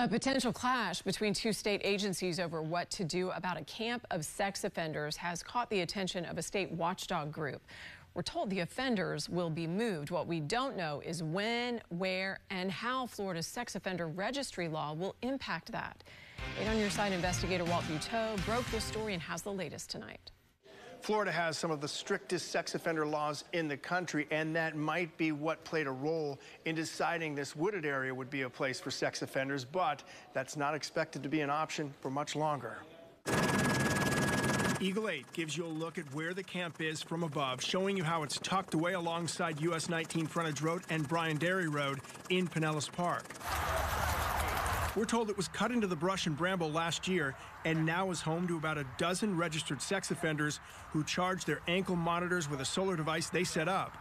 A potential clash between two state agencies over what to do about a camp of sex offenders has caught the attention of a state watchdog group. We're told the offenders will be moved. What we don't know is when, where, and how Florida's sex offender registry law will impact that. 8 on your side investigator Walt Buteau broke this story and has the latest tonight. Florida has some of the strictest sex offender laws in the country, and that might be what played a role in deciding this wooded area would be a place for sex offenders, but that's not expected to be an option for much longer. Eagle 8 gives you a look at where the camp is from above, showing you how it's tucked away alongside US 19 Frontage Road and Bryan Dairy Road in Pinellas Park. We're told it was cut into the brush and bramble last year and now is home to about a dozen registered sex offenders who charge their ankle monitors with a solar device they set up.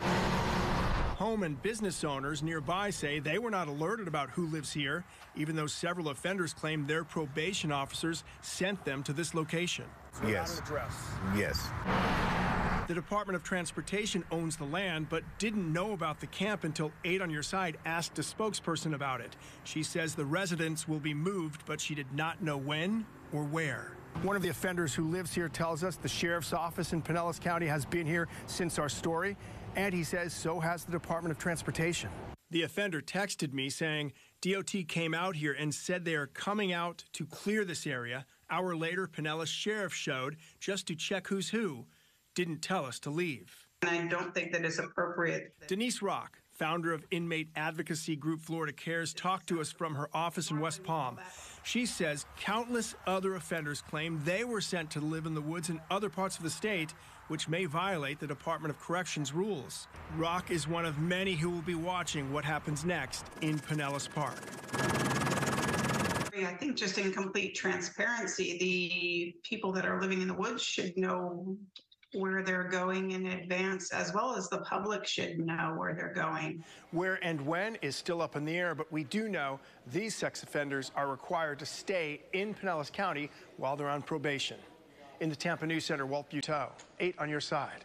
Home and business owners nearby say they were not alerted about who lives here, even though several offenders claim their probation officers sent them to this location. So yes. Yes. The Department of Transportation owns the land, but didn't know about the camp until 8 on Your Side asked a spokesperson about it. She says the residents will be moved, but she did not know when or where. One of the offenders who lives here tells us the sheriff's office in Pinellas County has been here since our story, and he says so has the Department of Transportation. The offender texted me saying DOT came out here and said they are coming out to clear this area. Hour later, Pinellas Sheriff showed just to check who's who didn't tell us to leave. And I don't think that it's appropriate. Denise Rock, founder of inmate advocacy group Florida Cares, talked to us from her office in West Palm. She says countless other offenders claim they were sent to live in the woods in other parts of the state, which may violate the Department of Corrections rules. Rock is one of many who will be watching what happens next in Pinellas Park. I think just in complete transparency, the people that are living in the woods should know where they're going in advance, as well as the public should know where they're going. Where and when is still up in the air, but we do know these sex offenders are required to stay in Pinellas County while they're on probation. In the Tampa News Center, Walt Buteau, 8 on your side.